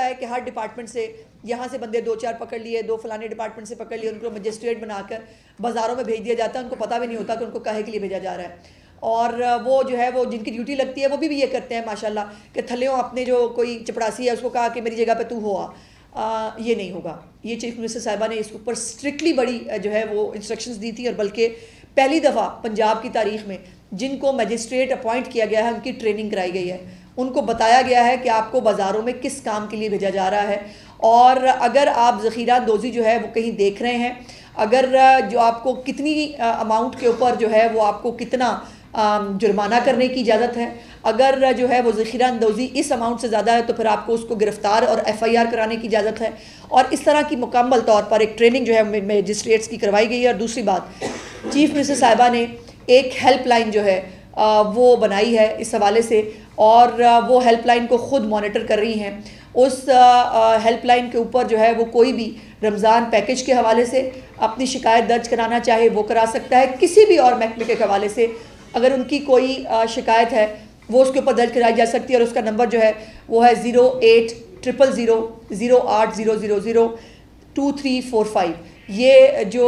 है कि हर डिपार्टमेंट से यहाँ से बंदे दो चार पकड़ लिए दो फलाने डिपार्टमेंट से पकड़ लिए उनको मजिस्ट्रेट बनाकर बाज़ारों में भेज दिया जाता है उनको पता भी नहीं होता कि उनको कहे के लिए भेजा जा रहा है। और वो जो है वो जिनकी ड्यूटी लगती है वो भी, भी ये करते हैं माशाल्लाह कि थल्ले अपने जो कोई चपड़ासी है उसको कहा कि मेरी जगह पे तू हो आ। ये नहीं होगा। ये चीफ मिनिस्टर साहिबा ने इसके ऊपर स्ट्रिक्टली बड़ी जो है वो इंस्ट्रक्शंस दी थी और बल्कि पहली दफ़ा पंजाब की तारीख में जिनको मजिस्ट्रेट अपॉइंट किया गया है उनकी ट्रेनिंग कराई गई है। उनको बताया गया है कि आपको बाज़ारों में किस काम के लिए भेजा जा रहा है। और अगर आप ज़ख़ीरा दोजी जो है वो कहीं देख रहे हैं, अगर जो आपको कितनी अमाउंट के ऊपर जो है वो आपको कितना जुर्माना करने की इजाज़त है। अगर जो है वो ज़ख़ीरा अंदोज़ी इस अमाउंट से ज़्यादा है तो फिर आपको उसको गिरफ़्तार और एफ़ आई आर कराने की इजाज़त है। और इस तरह की मुकम्मल तौर पर एक ट्रेनिंग जो है मजिस्ट्रेट्स की करवाई गई है। और दूसरी बात चीफ़ मिनिस्टर साहिबा ने एक हेल्पलाइन जो है वो बनाई है इस हवाले से। और वो हेल्पलाइन को ख़ुद मॉनिटर कर रही हैं। उस हेल्पलाइन के ऊपर जो है वो कोई भी रमज़ान पैकेज के हवाले से अपनी शिकायत दर्ज कराना चाहे वो करा सकता है, किसी भी और महकमे के हवाले से अगर उनकी कोई शिकायत है, वो उसके ऊपर दर्ज कराई जा सकती है और उसका नंबर जो है वो है zero eight triple zero zero आठ zero zero zero, two three four five. ये जो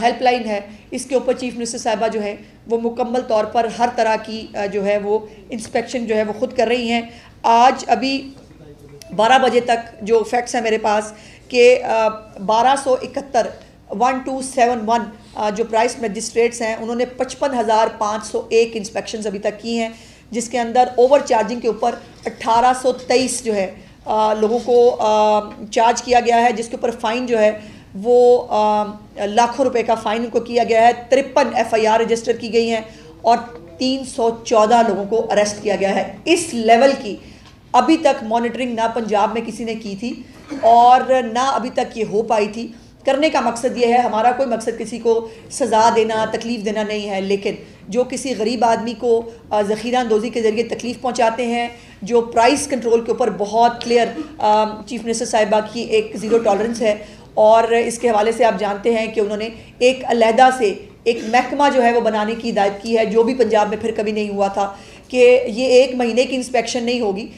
हेल्पलाइन है, इसके ऊपर चीफ मिनिस्टर साहबा जो है वो मुकम्मल तौर पर हर तरह की जो है वो इंस्पेक्शन जो है वो ख़ुद कर रही हैं। आज अभी 12 बजे तक जो फैक्ट्स हैं मेरे पास कि बारह सौ इकहत्तर वन टू सेवन वन जो प्राइस मजिस्ट्रेट्स हैं उन्होंने पचपन हज़ार पाँच सौ एक इंस्पेक्शन अभी तक की हैं जिसके अंदर ओवर चार्जिंग के ऊपर अट्ठारह सौ तेईस जो है आ, लोगों को आ, चार्ज किया गया है जिसके ऊपर फ़ाइन जो है वो लाखों रुपए का फ़ाइन उनको किया गया है। तिरपन एफ़ आई आर रजिस्टर की गई हैं और तीन सौ चौदह लोगों को अरेस्ट किया गया है। इस लेवल की अभी तक मॉनिटरिंग ना पंजाब में किसी ने की थी और ना अभी तक ये हो पाई थी। करने का मकसद ये है, हमारा कोई मकसद किसी को सज़ा देना, तकलीफ़ देना नहीं है, लेकिन जो किसी गरीब आदमी को ज़ख़ीरा अंदोज़ी के ज़रिए तकलीफ़ पहुँचाते हैं, जो प्राइस कंट्रोल के ऊपर बहुत क्लियर चीफ मिनिस्टर साहिबा की एक ज़ीरो टॉलरेंस है और इसके हवाले से आप जानते हैं कि उन्होंने एक अलहदा से एक महकमा जो है वो बनाने की हिदायत की है जो भी पंजाब में फिर कभी नहीं हुआ था कि ये एक महीने की इंस्पेक्शन नहीं होगी।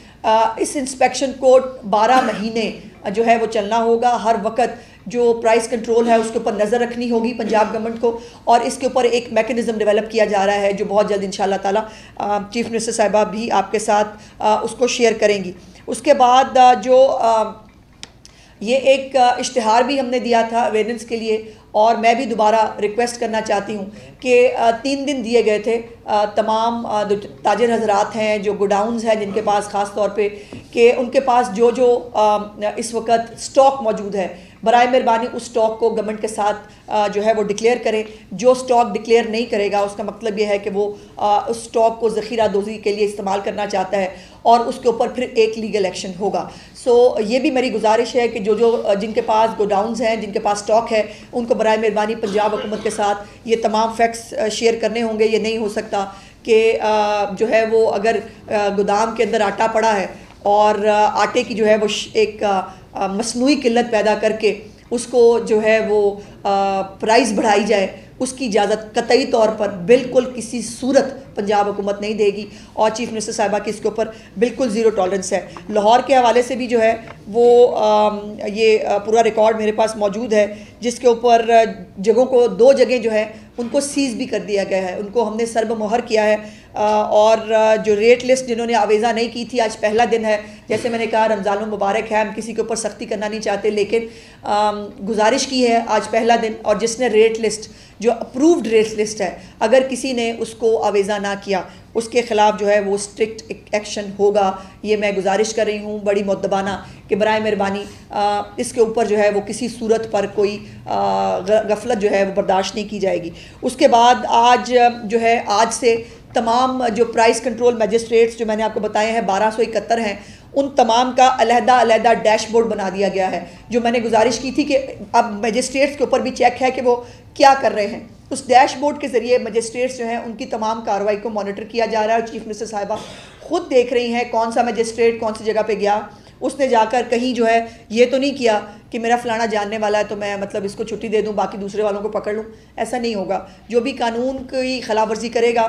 इस इंस्पेक्शन को बारह महीने जो है वो चलना होगा। हर वक्त जो प्राइस कंट्रोल है उसके ऊपर नज़र रखनी होगी पंजाब गवर्नमेंट को और इसके ऊपर एक मेकनिज़म डेवलप किया जा रहा है जो बहुत जल्द इन ताला चीफ मिनिस्टर साहिबा भी आपके साथ उसको शेयर करेंगी। उसके बाद जो आ, ये एक इश्तहार भी हमने दिया था अवेयरनेस के लिए और मैं भी दोबारा रिक्वेस्ट करना चाहती हूँ कि तीन दिन दिए गए थे तमाम ताजर हजरात हैं, जो गोडाउन हैं जिनके पास ख़ास तौर पे कि उनके पास जो जो इस वक्त स्टॉक मौजूद है। बर मेहरबानी उस स्टॉक को गवर्नमेंट के साथ जो है वो डिक्लेयर करें। जो स्टॉक डिक्लेयर नहीं करेगा, उसका मतलब ये है कि वो उस स्टॉक को ज़ख़ीरा दोजी के लिए इस्तेमाल करना चाहता है और उसके ऊपर फिर एक लीगल एक्शन होगा। सो ये भी मेरी गुजारिश है कि जो जो जिनके पास गोडाउंस हैं, जिनके पास स्टॉक है, उनको बर मेहरबानी पंजाब हुकूमत के साथ ये तमाम फैक्ट्स शेयर करने होंगे। ये नहीं हो सकता कि जो है वो अगर गोदाम के अंदर आटा पड़ा है और आटे की जो है वो एक मसनू किल्लत पैदा करके उसको जो है वो प्राइस बढ़ाई जाए उसकी इजाज़त कतई तौर पर बिल्कुल किसी सूरत पंजाब हुकूमत नहीं देगी। और चीफ मिनिस्टर साहबा की इसके ऊपर बिल्कुल ज़ीरो टॉलरेंस है। लाहौर के हवाले से भी जो है वो आ, ये पूरा रिकॉर्ड मेरे पास मौजूद है जिसके ऊपर जगहों को दो जगह जो है उनको सीज़ भी कर दिया गया है। उनको हमने सर्ब मोहर किया है। और जो रेट लिस्ट जिन्होंने आवेज़ा नहीं की थी, आज पहला दिन है। जैसे मैंने कहा, रमज़ान मुबारक है, हम किसी के ऊपर सख्ती करना नहीं चाहते, लेकिन गुजारिश की है आज पहला दिन, और जिसने रेट लिस्ट जो अप्रूव्ड रेट लिस्ट है, अगर किसी ने उसको आवेज़ा ना किया, उसके ख़िलाफ़ जो है वो स्ट्रिक्ट एक्शन होगा, ये मैं गुजारिश कर रही हूँ, बड़ी मुद्दबाना कि बर मेहरबानी। इसके ऊपर जो है वो किसी सूरत पर कोई गफलत जो है वो बर्दाश्त नहीं की जाएगी। उसके बाद आज जो है, आज से तमाम जो प्राइस कंट्रोल मजिस्ट्रेट्स जो मैंने आपको बताए हैं, बारह सौ इकहत्तर हैं, उन तमाम का अलहदा अलहदा डैशबोर्ड बना दिया गया है। जो मैंने गुजारिश की थी कि अब मजिस्ट्रेट्स के ऊपर भी चेक है कि वो क्या कर रहे हैं। उस डैशबोर्ड के ज़रिए मजिस्ट्रेट्स जो हैं, उनकी तमाम कार्रवाई को मॉनिटर किया जा रहा है और चीफ मिनिस्टर साहिबा खुद देख रही हैं कौन सा मजिस्ट्रेट कौन सी जगह पे गया। उसने जाकर कहीं जो है ये तो नहीं किया कि मेरा फलाना जानने वाला है तो मैं मतलब इसको छुट्टी दे दूँ बाकी दूसरे वालों को पकड़ लूँ। ऐसा नहीं होगा। जो भी कानून की खिलाफ वर्जी करेगा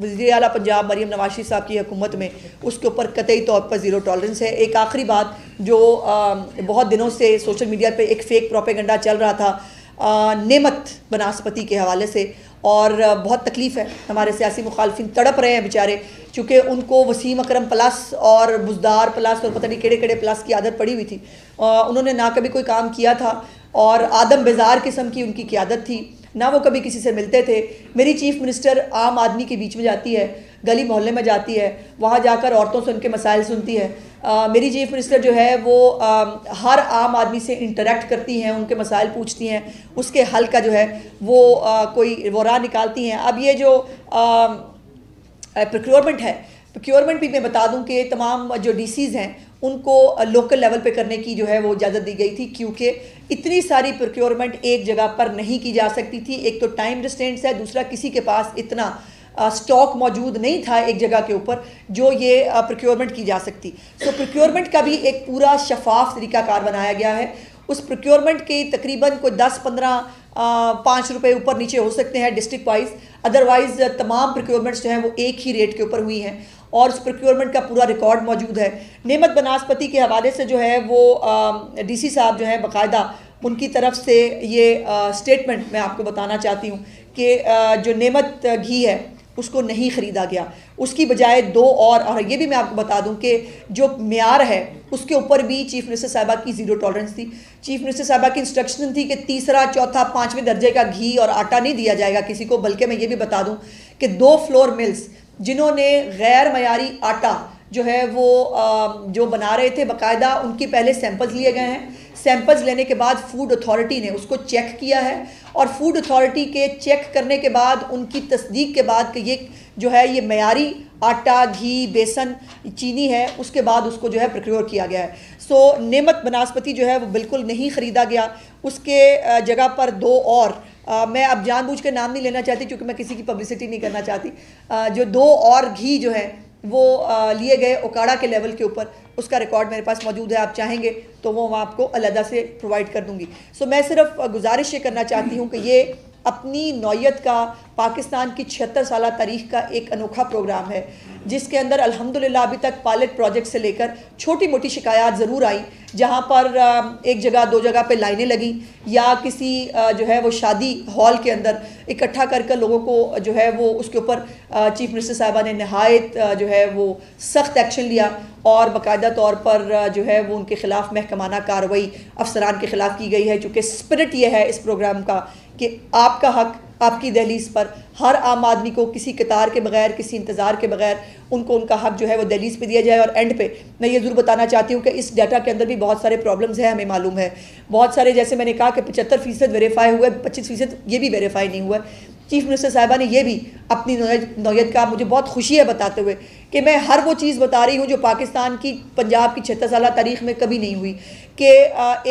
वजी अला पंजाब मरीम नवाशी साहब की हुकूमत में उसके ऊपर कतई तौर पर ज़ीरो टॉलरेंस है। एक आखिरी बात जो आ, बहुत दिनों से सोशल मीडिया पर एक फ़ेक प्रोपेगंडा चल रहा था नेमत बनास्पति के हवाले से और बहुत तकलीफ़ है। हमारे सियासी मुखालफी तड़प रहे हैं बेचारे चूँकि उनको वसीम अकरम प्लस और बुजदार प्लस और पता नहीं केड़े केड़े प्लस की आदत पड़ी हुई थी। उन्होंने ना कभी कोई काम किया था और आदम बेजार किस्म की उनकी क्यादत थी। ना वो कभी किसी से मिलते थे। मेरी चीफ मिनिस्टर आम आदमी के बीच में जाती है गली मोहल्ले में जाती है वहाँ जाकर औरतों से उनके मसाइल सुनती है। आ, मेरी चीफ मिनिस्टर जो है वो आ, हर आम आदमी से इंटरेक्ट करती हैं उनके मसाइल पूछती हैं उसके हल का जो है वो आ, कोई वो राह निकालती हैं। अब ये जो प्रोक्योरमेंट है प्रोक्योरमेंट भी मैं बता दूँ कि तमाम जो डीसीज़ हैं उनको लोकल लेवल पे करने की जो है वो इजाज़त दी गई थी, क्योंकि इतनी सारी प्रोक्योरमेंट एक जगह पर नहीं की जा सकती थी। एक तो टाइम डिस्टेंस है, दूसरा किसी के पास इतना स्टॉक मौजूद नहीं था एक जगह के ऊपर जो ये प्रोक्योरमेंट की जा सकती। तो प्रोक्योरमेंट का भी एक पूरा शफाफ तरीकाकार बनाया गया है। उस प्रोक्योरमेंट के तकरीबन कोई दस पंद्रह पाँच रुपये ऊपर नीचे हो सकते हैं डिस्ट्रिक्ट वाइज अदरवाइज़ तमाम प्रोक्योरमेंट्स जो हैं वो एक ही रेट के ऊपर हुई हैं। और उस प्रोक्योरमेंट का पूरा रिकॉर्ड मौजूद है। नेमत बनास्पति के हवाले से जो है वो डीसी साहब जो है बाकायदा उनकी तरफ़ से ये स्टेटमेंट मैं आपको बताना चाहती हूँ कि जो नेमत घी है, उसको नहीं ख़रीदा गया। उसकी बजाय दो और और ये भी मैं आपको बता दूँ कि जो मैार है, उसके ऊपर भी चीफ मिनिस्टर साहबा की ज़ीरो टॉलरेंस थी। चीफ मिनिस्टर साहबा की इंस्ट्रक्शन थी कि तीसरा, चौथा, पाँचवें दर्जे का घी और आटा नहीं दिया जाएगा किसी को, बल्कि मैं ये भी बता दूँ कि दो फ्लोर मिल्स जिन्होंने गैर मयारी आटा जो है वो जो बना रहे थे बाकायदा, उनके पहले सैंपल्स लिए गए हैं। सैंपल्स लेने के बाद फ़ूड अथॉरिटी ने उसको चेक किया है और फ़ूड अथॉरिटी के चेक करने के बाद, उनकी तस्दीक के बाद कि ये जो है, ये मैारी आटा, घी, बेसन, चीनी है, उसके बाद उसको जो है प्रक्योर किया गया है। सो नेमत बनास्पति जो है वो बिल्कुल नहीं ख़रीदा गया। उसके जगह पर दो और आ, मैं अब जानबूझ के नाम नहीं लेना चाहती क्योंकि मैं किसी की पब्लिसिटी नहीं करना चाहती। आ, जो दो और घी जो है वो लिए गए ओकाड़ा के लेवल के ऊपर उसका रिकॉर्ड मेरे पास मौजूद है आप चाहेंगे तो वो मैं आपको अलहदा से प्रोवाइड कर दूँगी। सो मैं सिर्फ़ गुजारिश ये करना चाहती हूँ कि ये अपनी नौीयत का, पाकिस्तान की छिहत्तर साल तारीख का एक अनोखा प्रोग्राम है, जिसके अंदर अल्हम्दुलिल्लाह अभी तक पायलट प्रोजेक्ट से लेकर छोटी मोटी शिकायत ज़रूर आई, जहाँ पर एक जगह, दो जगह पे लाइनें लगी, या किसी जो है वो शादी हॉल के अंदर इकट्ठा कर कर लोगों को, जो है वो उसके ऊपर चीफ मिनिस्टर साहबा ने नहायत जो है वो सख्त एक्शन लिया और बाकायदा तौर पर जो है वो उनके ख़िलाफ़ महकमाना कार्रवाई अफसरान के ख़िलाफ़ की गई है, चूँकि स्पिरिट ये है इस प्रोग्राम का कि आपका हक, आपकी दहलीज पर हर आम आदमी को किसी कतार के बगैर, किसी इंतज़ार के बगैर उनको, उनका हक जो है वो दहलीज पे दिया जाए। और एंड पे मैं ये ज़रूर बताना चाहती हूँ कि इस डाटा के अंदर भी बहुत सारे प्रॉब्लम्स हैं, हमें मालूम है। बहुत सारे जैसे मैंने कहा कि पचहत्तर फ़ीसद वेरीफाई हुआ है पच्चीस फ़ीसद ये भी वेरीफाई नहीं हुआ। चीफ मिनिस्टर साहिबा ने यह भी अपनी नौयत का मुझे बहुत खुशी है बताते हुए कि मैं हर वो चीज़ बता रही हूँ जो पाकिस्तान की, पंजाब की छत्तर साल तारीख में कभी नहीं हुई कि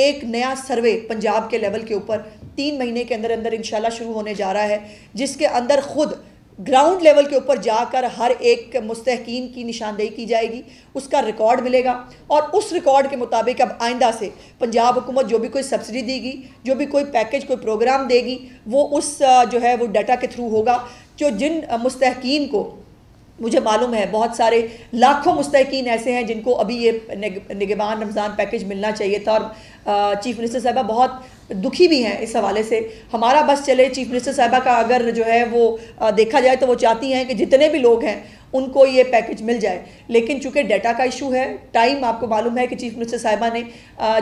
एक नया सर्वे पंजाब के लेवल के ऊपर तीन महीने के अंदर अंदर इंशाल्लाह शुरू होने जा रहा है, जिसके अंदर खुद ग्राउंड लेवल के ऊपर जाकर हर एक मुस्तकिन की निशानदेही की जाएगी, उसका रिकॉर्ड मिलेगा और उस रिकॉर्ड के मुताबिक अब आइंदा से पंजाब हुकूमत जो भी कोई सब्सिडी देगी, जो भी कोई पैकेज कोई प्रोग्राम देगी, वो उस जो है वो डाटा के थ्रू होगा, जो जिन मुस्तकिन को, मुझे मालूम है बहुत सारे लाखों मुस्तकिन ऐसे हैं जिनको अभी ये निगबान रमज़ान पैकेज मिलना चाहिए था और चीफ मिनिस्टर साहबा बहुत दुखी भी हैं इस हवाले से। हमारा बस चले, चीफ मिनिस्टर साहबा का अगर जो है वो देखा जाए तो वो चाहती हैं कि जितने भी लोग हैं, उनको ये पैकेज मिल जाए। लेकिन चूँकि डेटा का इशू है, टाइम आपको मालूम है कि चीफ मिनिस्टर साहिबा ने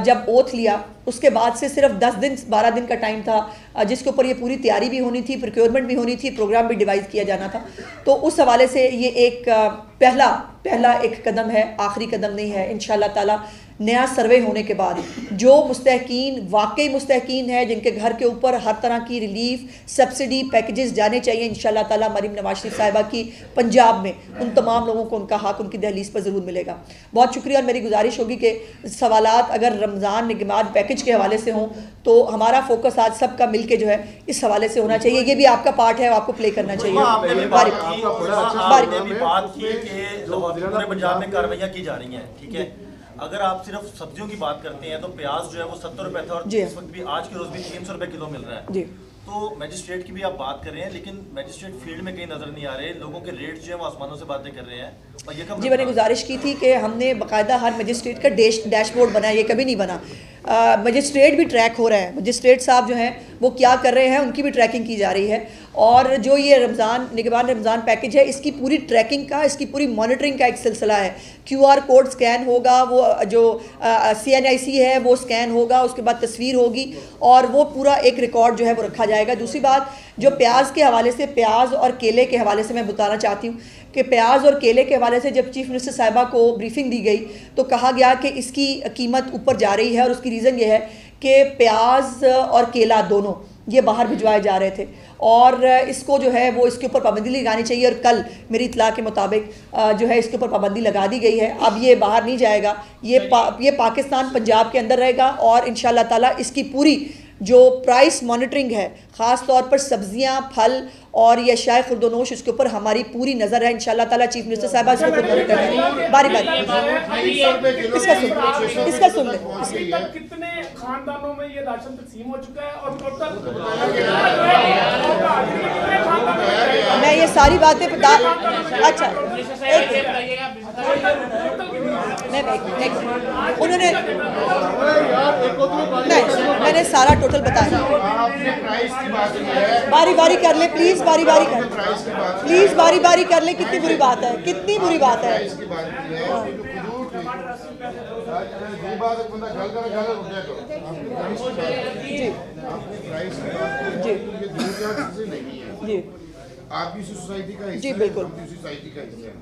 जब ओथ लिया, उसके बाद से सिर्फ़ 10 दिन 12 दिन का टाइम था जिसके ऊपर ये पूरी तैयारी भी होनी थी प्रोक्योरमेंट भी होनी थी प्रोग्राम भी डिवाइस किया जाना था। तो उस हवाले से ये एक पहला पहला एक कदम है, आखिरी कदम नहीं है इन ताला। नया सर्वे होने के बाद जो मुस्तकिन वाकई मुस्तकिन है जिनके घर के ऊपर हर तरह की रिलीफ सब्सिडी पैकेजेस जाने चाहिए इन ताला मरीम नवाज़ शरीफ साहिबा की पंजाब में उन तमाम लोगों को उनका हक उनकी दहलीज पर ज़रूर मिलेगा। बहुत शुक्रिया और मेरी गुजारिश होगी कि सवाल अगर रमज़ान निगमात पैकेज के हवाले से हों तो हमारा फोकस आज सबका मिल के जो है इस हवाले से होना चाहिए। ये भी आपका पार्ट है आपको प्ले करना चाहिए। पंजाब में कार्रवाइयाँ की जा रही हैं ठीक है? अगर आप सिर्फ़ सब्जियों की बात करते हैं तो प्याज जो है वो सत्तर रुपए था और इस वक्त भी आज के रोज भी तीन सौ रुपए किलो मिल रहा है। जी। तो मजिस्ट्रेट की भी आप बात कर रहे हैं लेकिन मजिस्ट्रेट फ़ील्ड में कहीं नज़र नहीं आ रहे। लोगों के रेट जो है वो आसमानों से बातें कर रहे हैं। और ये जी मैंने गुजारिश की थी कि हमने बाकायदा हर मजिस्ट्रेट का डैशबोर्ड बनाया ये कभी नहीं बना। मजिस्ट्रेट भी ट्रैक हो रहे हैं। मजिस्ट्रेट साहब जो हैं, वो क्या कर रहे हैं, उनकी भी ट्रैकिंग की जा रही है। और जो ये रमज़ान, निगबान रमज़ान पैकेज है, इसकी पूरी ट्रैकिंग का, इसकी पूरी मॉनिटरिंग का एक सिलसिला है। क्यूआर कोड स्कैन होगा, वो, जो सी एन आई सी है, वो स्कैन होगा, उसके बाद तस्वीर होगी, और वो पूरा एक रिकॉर्ड जो है, वो रखा जाएगा। दूसरी बात, जो प्याज के हवाले से, प्याज और केले के हवाले से मैं बताना चाहती हूँ कि प्याज और केले के हवाले से जब चीफ मिनिस्टर साहिबा को ब्रीफिंग दी गई तो कहा गया कि इसकी कीमत ऊपर जा रही है और उसकी रीज़न ये है कि प्याज और केला दोनों ये बाहर भिजवाए जा रहे थे। और इसको जो है वो इसके ऊपर पाबंदी लगानी चाहिए और कल मेरी इतला के मुताबिक जो है इसके ऊपर पाबंदी लगा दी गई है। अब ये बाहर नहीं जाएगा। ये पा, ये पाकिस्तान पंजाब के अंदर रहेगा और इन ताला इसकी पूरी जो प्राइस मॉनिटरिंग है ख़ास तौर पर सब्ज़ियाँ फल और ये शाय खुर्दनोश उसके ऊपर हमारी पूरी नज़र है। इन ताला चीफ मिनिस्टर साहब इसके है बारी बारी इसका सुन इसका सुन। ले। कितने खानदानों में ये राशन तकसीम हो चुका है और टोटल मैं ये सारी बातें बता अच्छा उन्होंने नहीं मैंने सारा टोटल बताया बारी बारी कर ले प्लीज बारी बारी कर प्लीज बारी बारी कर ले कितनी बुरी बात है कितनी बुरी बात है जी जी जी आपकी सोसाइटी का जी बिल्कुल सोसाइटी का हिस्सा है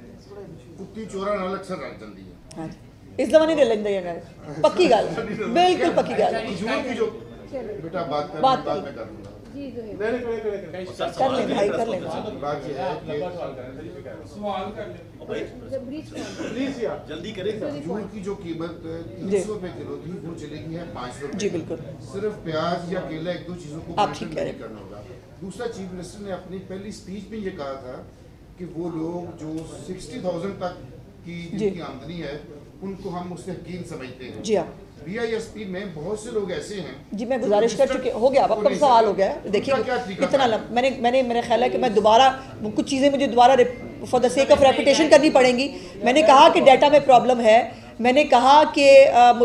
ਕੁੱਤੀ ਚੋਰਾਂ ਨਾਲ ਅਕਸਰ ਰਲ ਜਾਂਦੀ ਹੈ ਹਾਂ ਇਸ ਜ਼ਮਾਨੇ ਦੇ ਲੈਂਦੇ ਆ ਪੱਕੀ ਗੱਲ ਬਿਲਕੁਲ ਪੱਕੀ ਗੱਲ ਜੂਰ ਕੀ ਜੋ बेटा बात कर ले भाई कर ले। जल्दी करें की जो कीमत तीन सौ रुपए किलो थी वो चलेगी है पाँच सौ जी बिल्कुल। सिर्फ़ प्याज या केला एक दो चीज़ों को आप ठीक करना होगा। दूसरा चीफ मिनिस्टर ने अपनी पहली स्पीच में ये कहा था कि वो लोग जो सिक्सटी थाउज़ेंड तक की जिनकी आमदनी है उनको हम उससे हकीम समझते हैं। जी हाँ। बीआईएसपी में बहुत से लोग ऐसे हैं जी मैं गुजारिश कर चुके हो गया अब कब सवाल हो गया? देखिए कितना मैंने मैंने मेरा ख्याल है कि मैं दोबारा कुछ चीज़ें मुझे दोबारा for the sake of reputation करनी पड़ेंगी। मैंने कहा कि डाटा में प्रॉब्लम है। मैंने कहा कि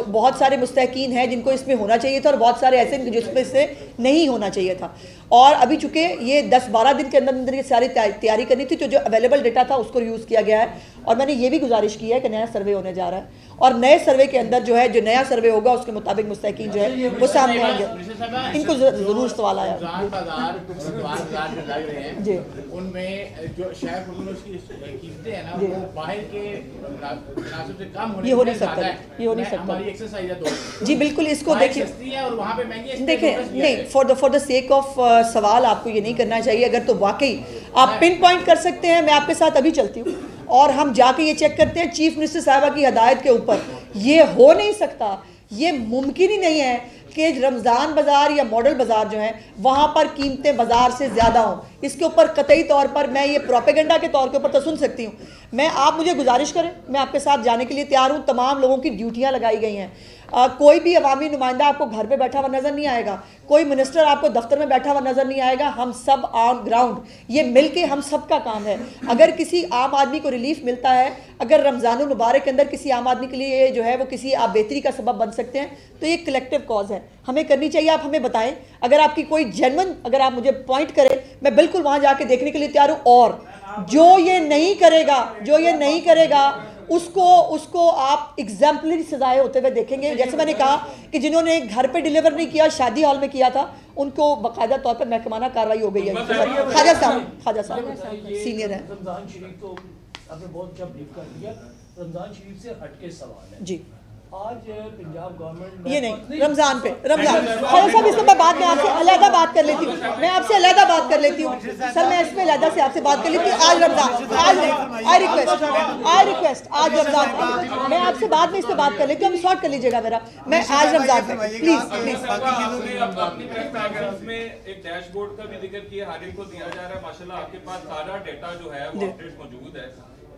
बहुत सारे मुस्तकिन हैं जिनको इसमें होना चाहिए था और बहुत सारे ऐसे जिसमें से नहीं होना चाहिए था। और अभी चूँकि ये 10-12 दिन के अंदर अंदर ये सारी तैयारी करनी थी तो जो अवेलेबल डेटा था उसको यूज़ किया गया है। और मैंने ये भी गुजारिश की है कि नया सर्वे होने जा रहा है। और नए सर्वे के अंदर जो है जो नया सर्वे होगा उसके मुताबिक मुस्तकिन जो है वो सामने आएँगे। इनको ज़रूर सवाल आया। जी। उनमें जो ये हो नहीं सकता। ये हो नहीं सकता। जी बिल्कुल इसको देखिए। देखिए नहीं for the for the sake of सवाल आपको ये नहीं करना चाहिए अगर तो वाकई आप पिन पॉइंट कर सकते हैं मैं आपके साथ अभी चलती हूँ। और हम जाके ये चेक करते हैं चीफ मिनिस्टर साहबा की हदायत के ऊपर। ये हो नहीं सकता ये मुमकिन ही नहीं है कि रमज़ान बाज़ार या मॉडल बाज़ार जो है वहाँ पर कीमतें बाज़ार से ज़्यादा हों। इसके ऊपर कतई तौर पर मैं ये प्रोपेगेंडा के तौर के ऊपर तो सुन सकती हूँ। मैं आप मुझे गुजारिश करें मैं आपके साथ जाने के लिए तैयार हूँ। तमाम लोगों की ड्यूटियाँ लगाई गई हैं। आ, कोई भी अवामी नुमाइंदा आपको घर पे बैठा हुआ नज़र नहीं आएगा। कोई मिनिस्टर आपको दफ्तर में बैठा हुआ नज़र नहीं आएगा। हम सब ऑन ग्राउंड ये मिल के हम सब का काम है। अगर किसी आम आदमी को रिलीफ मिलता है अगर रमज़ान मुबारक के अंदर किसी आम आदमी के लिए जो है वो किसी आप बेहतरी का सबब बन सकते हैं तो ये कलेक्टिव कॉज है। हमें करनी चाहिए आप हमें बताएँ। अगर आपकी कोई जेनवन अगर आप मुझे पॉइंट करें मैं बिल्कुल वहाँ जाके देखने के लिए तैयार हूँ। और जो ये नहीं करेगा जो ये नहीं करेगा उसको उसको आप एग्जाम्पलरी सजाए होते हुए देखेंगे। जैसे मैंने कहा कि जिन्होंने घर पे डिलीवर नहीं किया शादी हॉल में किया था उनको बाकायदा तौर पर महकमाना कार्रवाई हो गई है। खाजा साहब खाजा साहब सीनियर है। रमज़ान शरीफ दिया रमज़ान शरीफ से हटके सवाल है। जी। आज पंजाब गवर्नमेंट ये नहीं रमज़ान पे रमज़ान। खालिद साहब इसको मैं बाद में आपसे अलहदा बात कर लेती हूँ। मैं आपसे अलहदा बात कर लेती हूँ। सर मैं इसमें अलहदा से आपसे बात कर लेती हूँ। आज रमज़ान आज नहीं आई रिक्वेस्ट आई रिक्वेस्ट आज रमज़ान मैं आपसे बाद में इस पर बात कर लेती हूँ। शॉर्ट कर लीजिएगा मेरा। मैं आज रमज़ान पे। प्लीज़ प्लीज़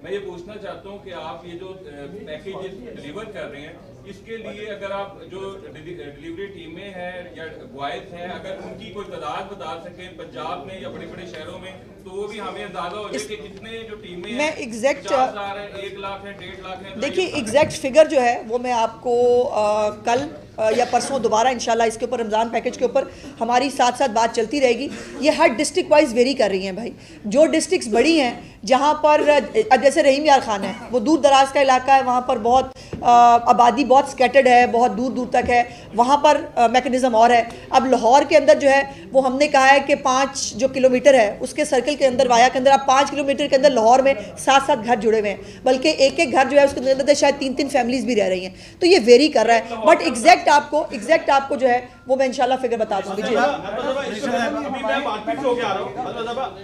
है है है मैं ये पूछना चाहता हूँ कि आप ये जो पैकेज डिलीवर कर रहे हैं इसके लिए अगर आप जो डिलीवरी टीमें हैं या बॉयज़ हैं अगर उनकी कोई तादाद बता सके पंजाब में या बड़े बड़े शहरों में तो वो भी हमें अंदाज़ा हो जाए कि कितने जो टीमें मैं है एक लाख है डेढ़ लाख है तो देखिए एग्जैक्ट फिगर जो है वो मैं आपको आ, कल या परसों दोबारा, इंशाल्लाह, इसके ऊपर, रमज़ान पैकेज के ऊपर हमारी साथ साथ बात चलती रहेगी। ये हर डिस्ट्रिक्ट वाइज वेरी कर रही हैं भाई। जो डिस्ट्रिक्स बड़ी हैं, जहाँ पर अब जैसे रहीम यार खान है, वो दूर दराज का इलाका है, वहाँ पर बहुत आबादी बहुत स्कैटर्ड है बहुत दूर दूर तक है। वहाँ पर मैकेनिज़्म और है। अब लाहौर के अंदर जो है वो हमने कहा है कि पाँच जो किलोमीटर है उसके सर्कल के अंदर वाया के अंदर आप पाँच किलोमीटर के अंदर लाहौर में सात सात घर जुड़े हुए हैं। बल्कि एक एक घर जो है उसके अंदर शायद तीन तीन फैमिलीज़ भी रह रही हैं। तो ये वेरी कर रहा है। बट एग्जैक्ट आपको एग्जैक्ट आपको जो है वो मैं इंशाल्लाह फिगर बता दूँगी। जी।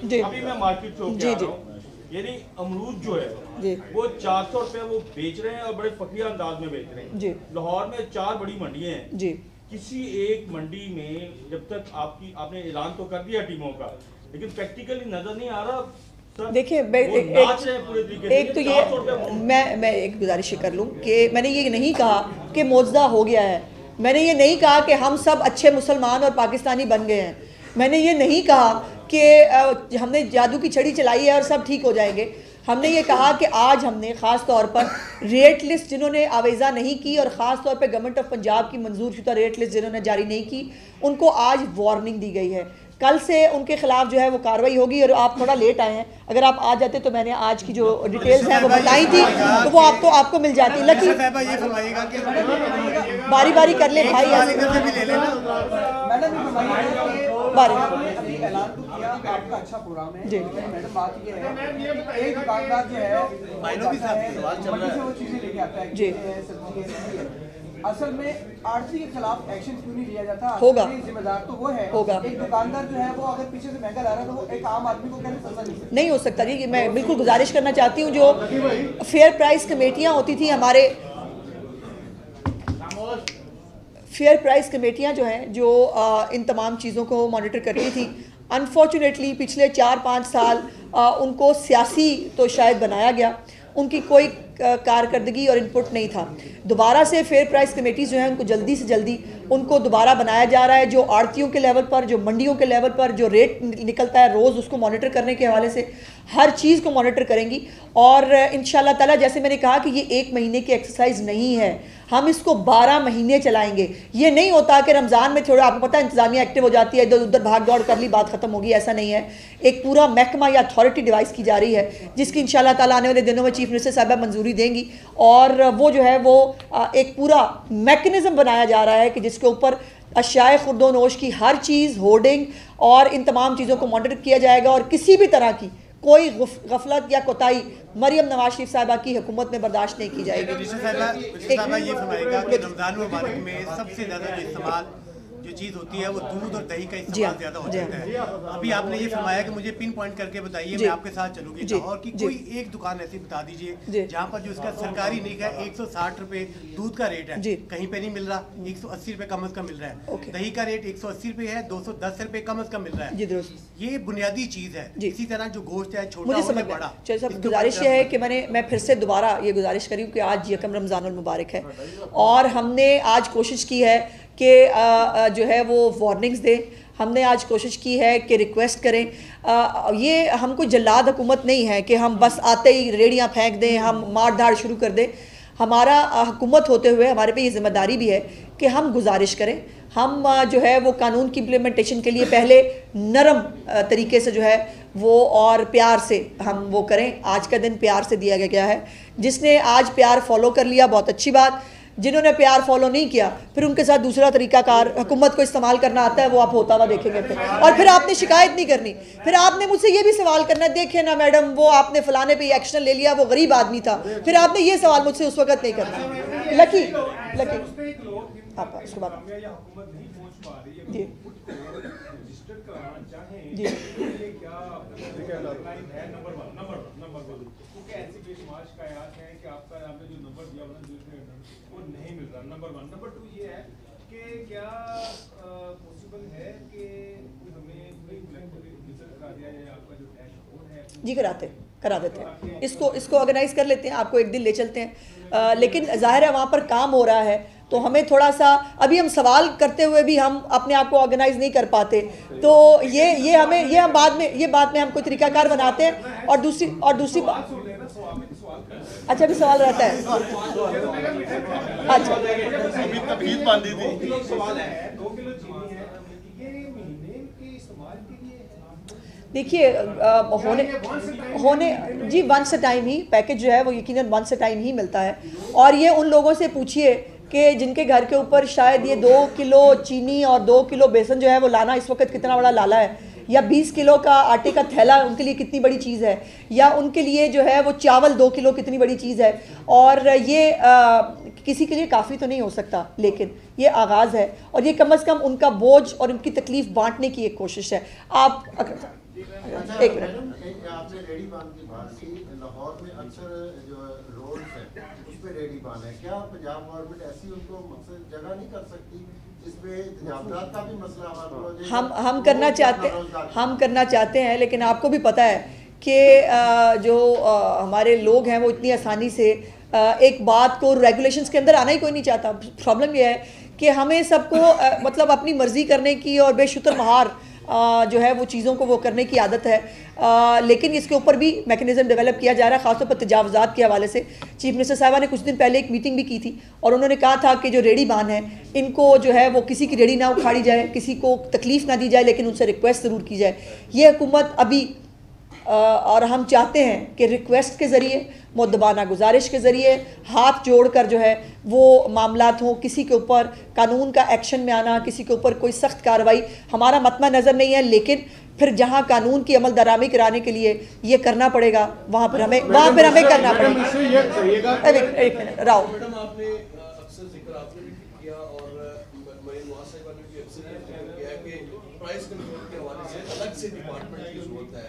जी। जी, यानी अमरूद जो है वो चार सौ रुपए वो बेच रहे हैं और बड़े फकीर अंदाज में बेच रहे हैं। लाहौर में चार बड़ी मंडियाँ हैं। जी। किसी एक मंडी में जब तक आपकी आपने ऐलान तो कर दिया टीमों का लेकिन प्रैक्टिकली नज़र नहीं आ रहा देखिए मैं एक, से। एक तो ये मैं मैं एक गुजारिश कर लूँ कि मैंने ये नहीं कहा कि मौजदा हो गया है। मैंने ये नहीं कहा कि हम सब अच्छे मुसलमान और पाकिस्तानी बन गए हैं। मैंने ये नहीं कहा कि हमने जादू की छड़ी चलाई है और सब ठीक हो जाएँगे। हमने ये कहा कि आज हमने ख़ास तौर पर रेट लिस्ट जिन्होंने आवेज़ा नहीं की और ख़ास तौर पर गवर्नमेंट ऑफ़ पंजाब की मंजूर शुदा रेट लिस्ट जिन्होंने जारी नहीं की उनको आज वार्निंग दी गई है। कल से उनके खिलाफ जो है वो कार्रवाई होगी और आप थोड़ा लेट आए हैं। अगर आप आ जाते तो मैंने आज की जो डिटेल्स हैं वो बताई थी तो वो आपको आपको मिल जाती। लकी बारी बारी कर ले भाई लेना। मैडम बारी। आपने अभी ऐलान तो अच्छा प्रोग्राम जी। मैडम बात ये है एक दुकानदार जो है वो माइनों के जाता साथ सवाल चल मंडी रहा से। वो चीज़ें लेके आता जी। केले सब्ज़ी सब्ज़ी है असल में आरती के खिलाफ एक्शन क्यों नहीं लिया जाता होगा। जिम्मेदार तो वो है होगा। एक दुकानदार जो है वो अगर पीछे से महँगा ला रहा है तो वो एक आम आदमी को कैसे सजा नहीं नहीं हो सकता जी मैं बिल्कुल गुजारिश करना चाहती हूँ जो फेयर प्राइस कमेटियाँ होती थी हमारे फेयर प्राइस कमेटियाँ जो हैं, जो इन तमाम चीज़ों को मॉनिटर करती थी अनफॉर्चुनेटली पिछले चार पाँच साल उनको सियासी तो शायद बनाया गया, उनकी कोई कारकर्दगी और इनपुट नहीं था। दोबारा से फेयर प्राइस कमेटीज़ जो हैं, उनको जल्दी से जल्दी उनको दोबारा बनाया जा रहा है, जो आड़तियों के लेवल पर, जो मंडियों के लेवल पर, जो रेट निकलता है रोज़ उसको मॉनिटर करने के हवाले से, हर चीज़ को मॉनिटर करेंगी। और इन ताला, जैसे मैंने कहा कि ये एक महीने की एक्सरसाइज नहीं है। हम इसको 12 महीने चलाएँगे। ये नहीं होता कि रमज़ान में थोड़ा आपको पता है इंतजामिया एक्टिव हो जाती है, इधर उधर भाग दौड़ कर ली, बात ख़त्म होगी, ऐसा नहीं है। एक पूरा महकमा या अथॉरिटी डिवाइस की जा रही है, जिसकी इन ताला आने वाले दिनों में चीफ मिनिस्टर साहबा मंजूरी देंगी। और वो जो है, वो एक पूरा मैकेनिज़्म बनाया जा रहा है कि जिसके ऊपर अशाए खुर्दो नोश की हर चीज़ होर्डिंग और इन तमाम चीज़ों को मॉनिटर किया जाएगा और किसी भी तरह की कोई गफलत या कोताही मरियम नवाज़ शरीफ साहबा की हुकूमत में बर्दाश्त नहीं की जाएगी। जो चीज़ होती है वो दूध और दही का हाँ, इस्तेमाल ज़्यादा हो हाँ। जाता है। अभी आपने ये फरमाया कि मुझे पिन पॉइंट करके बताइए मैं आपके साथ चलूँगी और की कोई एक दुकान ऐसी बता दीजिए जहाँ पर जो इसका सरकारी निक है एक सौ साठ रुपए दूध का रेट है। कहीं पे नहीं मिल रहा एक सौ अस्सी रुपए कम अज कम मिल रहा है। दही का रेट एक सौ अस्सी रुपए है दो सौ दस रुपए कम अज कम मिल रहा है। ये बुनियादी चीज़ है। इसी तरह जो गोश्त है छोटा हो समझ बड़ा सब गुजारिश ये है कि मैंने मैं फिर से दोबारा ये गुजारिश करी हूँ कि आज यकम रमज़ान मुबारक है। और हमने आज कोशिश की है कि जो है वो वार्निंग्स दें। हमने आज कोशिश की है कि रिक्वेस्ट करें। आ, ये हम कोई जल्लाद हुकूमत नहीं है कि हम बस आते ही रेड़ियाँ फेंक दें हम मार धाड़ शुरू कर दें। हमारा हुकूमत होते हुए हमारे पे ये ज़िम्मेदारी भी है कि हम गुजारिश करें। हम जो है वो कानून की इम्प्लीमेंटेशन के लिए पहले नरम तरीके से जो है वो और प्यार से हम वो करें। आज का दिन प्यार से दिया गया है। जिसने आज प्यार फॉलो कर लिया बहुत अच्छी बात। जिन्होंने प्यार फॉलो नहीं किया, फिर उनके साथ दूसरा तरीकाकार, हुकूमत को इस्तेमाल करना आता है, वो आप होता हुआ देखेंगे फिर। और फिर आपने शिकायत नहीं करनी। फिर आपने मुझसे ये भी सवाल करना देखे ना मैडम, वो आपने फलाने पे एक्शन ले लिया, वो गरीब आदमी था। फिर आपने ये सवाल मुझसे उस वक्त नहीं करना। लकी लकी आप उसके बाद। जी। जी ऐसी बेशुमार शिकायत है कि आपका यहाँ पे जो नंबर दिया हुआ है, वो नहीं मिल रहा नंबर वन नंबर टू ये है कि क्या पॉसिबल है कि जो कराते करा देते हैं। इसको इसको ऑर्गेनाइज कर लेते हैं आपको एक दिन ले चलते हैं। अ, लेकिन ज़ाहिर है वहाँ पर काम हो रहा है तो हमें थोड़ा सा अभी हम सवाल करते हुए भी हम अपने आप को ऑर्गेनाइज नहीं कर पाते। तो ये ये हमें ये हम बाद में ये बाद में हम कोई तरीकाकार बनाते हैं और दूसरी और दूसरी बात अच्छा भी सवाल रहता है। अच्छा। अभी तबीयत बांधी थी। देखिए होने होने जी वंस अ टाइम ही पैकेज जो है वो यकीनन वंस अ टाइम ही मिलता है। और ये उन लोगों से पूछिए कि जिनके घर के ऊपर शायद ये दो किलो चीनी और दो किलो बेसन जो है वो लाना इस वक्त कितना बड़ा लाला है। या बीस किलो का आटे का थैला उनके लिए कितनी बड़ी चीज़ है या उनके लिए जो है वो चावल दो किलो कितनी बड़ी चीज़ है। और ये अ, किसी के लिए काफ़ी तो नहीं हो सकता लेकिन ये आगाज़ है। और ये कम अज़ कम उनका बोझ और उनकी तकलीफ़ बांटने की एक कोशिश है। आप एक मिनट। एक आपने रेडी बाँध की बात की लाहौर में अक्सर जो रोड्स हैं उस पे रेडी बाँध है। क्या पंजाब गवर्नमेंट ऐसी उनको मकसद जगह नहीं कर सकती हम हम करना चाहते हम करना चाहते हैं लेकिन आपको भी पता है कि जो हमारे लोग हैं वो इतनी आसानी से एक बात को रेगुलेशंस के अंदर आना ही कोई नहीं चाहता। प्रॉब्लम यह है कि हमें सबको मतलब अपनी मर्ज़ी करने की और बेशुतर महार जो है वो चीज़ों को वो करने की आदत है। आ, लेकिन इसके ऊपर भी मैकेनिज़्म डेवलप किया जा रहा है ख़ासतौर पर तजावजात के हवाले से। चीफ मिनिस्टर साहबा ने कुछ दिन पहले एक मीटिंग भी की थी और उन्होंने कहा था कि जो रेडी बान है इनको जो है वो किसी की रेडी ना उखाड़ी जाए किसी को तकलीफ़ ना दी जाए लेकिन उनसे रिक्वेस्ट ज़रूर की जाए। ये हुकूमत अभी और हम चाहते हैं कि रिक्वेस्ट के ज़रिए मुद्दबाना गुजारिश के ज़रिए हाथ जोड़कर जो है वो मामला हों किसी के ऊपर कानून का एक्शन में आना किसी के ऊपर कोई सख्त कार्रवाई हमारा मतमा नज़र नहीं है लेकिन फिर जहाँ कानून की अमल दरामी कराने के लिए ये करना पड़ेगा वहाँ पर हमें वहाँ पर हमें करना पड़ेगा। एक एक मिनट राव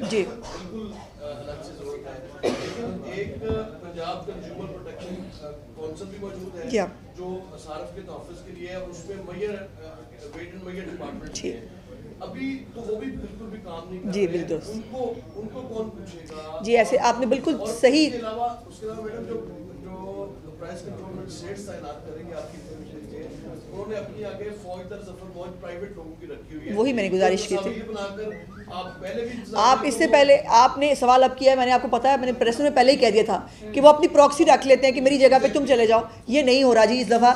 जी। बिल्कुल अ, अलग से ज़रूरत है लेकिन एक अ, पंजाब कंज्यूमर प्रोटेक्शन काउंसिल भी मौजूद है yeah. जो सारफ के तहफ़ के लिए है उसमें mayor weight and mayor department. है अभी तो वो भी बिल्कुल भी काम नहीं कर जी, बिल्कुल। उनको उनको कौन पूछेगा जी, ऐसे आपने बिल्कुल सही- उसके अलावा मैडम जो जो प्राइस कंट्रोलमेंट स्टेट्स तैनात करेंगे आपकी उन्होंने अपनी आगे फौज दर सफ़र मौज प्राइवेट लोगों की रखी हुई है। वही मैंने गुजारिश की थी। आप पहले भी आप इससे पहले आपने सवाल अब किया है मैंने आपको पता है मैंने प्रेस में पहले ही कह दिया था कि वो अपनी प्रॉक्सी रख लेते हैं कि मेरी जगह पे तुम चले जाओ। ये नहीं हो रहा जी इस दफ़ा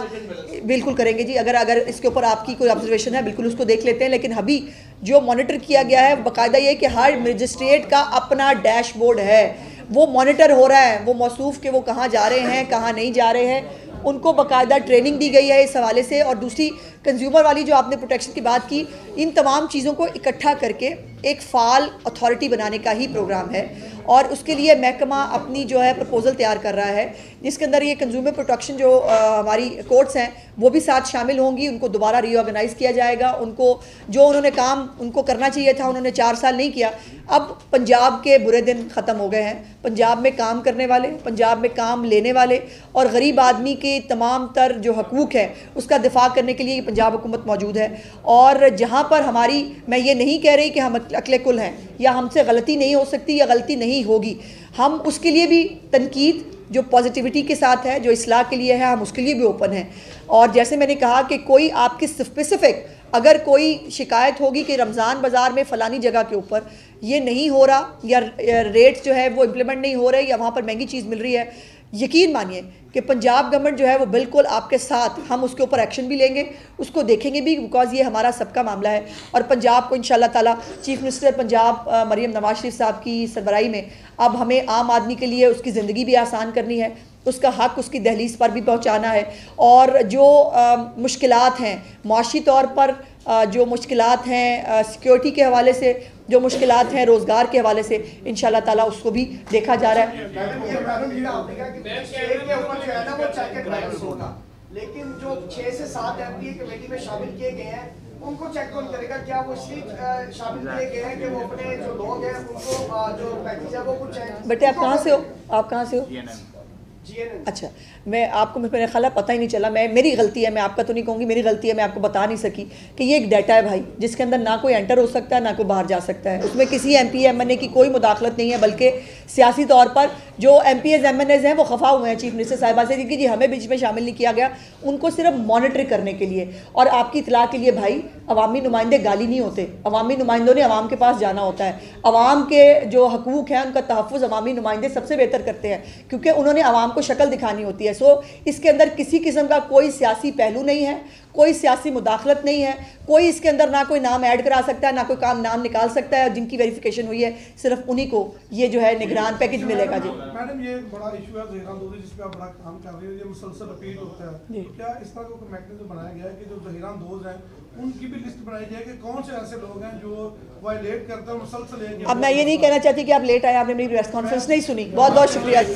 बिल्कुल करेंगे जी। अगर अगर इसके ऊपर आपकी कोई ऑब्जर्वेशन है बिल्कुल उसको देख लेते हैं। लेकिन अभी जो मॉनिटर किया गया है बाकायदा ये कि हर मजिस्ट्रेट का अपना डैशबोर्ड है। वो मॉनिटर हो रहा है वो मौसूफ के वो कहाँ जा रहे हैं कहाँ नहीं जा रहे हैं। उनको बाकायदा ट्रेनिंग दी गई है इस हवाले से और दूसरी कंज्यूमर वाली जो आपने प्रोटेक्शन की बात की इन तमाम चीज़ों को इकट्ठा करके एक फ़ाल अथॉरिटी बनाने का ही प्रोग्राम है। और उसके लिए महकमा अपनी जो है प्रपोज़ल तैयार कर रहा है जिसके अंदर ये कंज्यूमर प्रोटेक्शन जो अ, हमारी कोर्ट्स हैं वो भी साथ शामिल होंगी। उनको दोबारा रीऑर्गेनाइज़ किया जाएगा। उनको जो उन्होंने काम उनको करना चाहिए था उन्होंने चार साल नहीं किया। अब पंजाब के बुरे दिन ख़त्म हो गए हैं। पंजाब में काम करने वाले पंजाब में काम लेने वाले और गरीब आदमी के तमाम तर जो हकूक़ है उसका दिफा करने के लिए पंजाब हुकूमत मौजूद है और जहाँ पर हमारी, मैं ये नहीं कह रही कि हम अकले कुल हैं, या हमसे गलती नहीं हो सकती या गलती नहीं होगी। हम उसके लिए भी तनकीद, जो पॉजिटिविटी के साथ है, जो असलाह के लिए है, हम उसके लिए भी ओपन हैं। और जैसे मैंने कहा कि कोई आपकी स्पेसिफिक अगर कोई शिकायत होगी कि रमज़ान बाज़ार में फ़लानी जगह के ऊपर ये नहीं हो रहा, या रेट्स जो है वो इम्प्लीमेंट नहीं हो रहे, या वहाँ पर महँगी चीज़ मिल रही है यकीन मानिए कि पंजाब गवर्नमेंट जो है वो बिल्कुल आपके साथ, हम उसके ऊपर एक्शन भी लेंगे, उसको देखेंगे भी बिकॉज़ ये हमारा सबका मामला है। और पंजाब को इन ताला चीफ मिनिस्टर पंजाब मरीम नवाज़ शरीफ साहब की सरबराही में अब हमें आम आदमी के लिए उसकी ज़िंदगी भी आसान करनी है, उसका हक, उसकी दहलीज पर भी पहुंचाना है। और जो मुश्किल हैं माशी तौर पर जो मुश्किल हैं सिक्योरिटी के हवाले से जो मुश्किल हैं रोज़गार के हवाले से इन ताला उसको भी देखा जा रहा है। है लेकिन जो छह से सात एमपी कमेटी में शामिल किए गए हैं उनको चेक कौन करेगा? क्या वो इसलिए शामिल किए गए हैं कि वो अपने जो लोग हैं उनको जो पैकेज है वो कुछ बेटे आप कहाँ से हो? आप कहाँ से हो? अच्छा मैं आपको मेरा ख्याल पता ही नहीं चला। मैं, मेरी गलती है, मैं आपका तो नहीं कहूँगी, मेरी गलती है, मैं आपको बता नहीं सकी कि ये एक डाटा है भाई, जिसके अंदर ना कोई एंटर हो सकता है, ना कोई बाहर जा सकता है। उसमें किसी M P M N A की कोई मुदाखलत नहीं है, बल्कि सियासी तौर पर जो M P A's M N A's हैं, वो खफा हुए हैं चीफ मिनिस्टर साहिबा से जी हमें बीच में शामिल नहीं किया गया, उनको सिर्फ़ मॉनिटर करने के लिए। और आपकी इतला के लिए भाई, अवामी नुमाइंदे गाली नहीं होते। अवामी नुमाइंदों ने अवाम के पास जाना होता है। अवाम के जो हकूक़ हैं, उनका तहफ़ अवामी नुमाइंदे सबसे बेहतर करते हैं, क्योंकि उन्होंने अवाम को शक्ल दिखानी होती है। सो इसके अंदर किसी किस्म का कोई सियासी पहलू नहीं है। कोई सियासी मुदाखलत नहीं है कोई इसके अंदर ना कोई नाम ऐड करा सकता है ना कोई काम नाम निकाल सकता है जिनकी वेरिफिकेशन हुई है सिर्फ़ उन्हीं को ये जो है निगरान पैकेज मिलेगा जी। मैडम ये बड़ा इशू है जहीरान जिस पे आप बड़ा काम कर रहे हो ये मुसलसल अपील होता है। तो क्या इस तरह का मैकेनिज्म बनाया गया है कि जो जहीरान दोज हैं उनकी भी लिस्ट बनाई जाए कि कौन से ऐसे लोग हैं जो वायलेट करते हैं मुसलसल अब मैं ये नहीं कहना चाहती कि आप लेट आए आपने मेरी प्रेस कॉन्फ्रेंस नहीं सुनी। बहुत बहुत शुक्रिया जी।